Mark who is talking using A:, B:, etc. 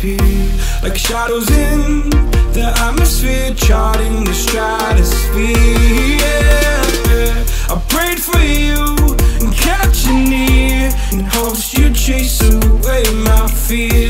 A: disappear Like shadows in the atmosphere Charting the stratosphere yeah. I prayed for you and kept you near In hopes you'd chase away my
B: fear.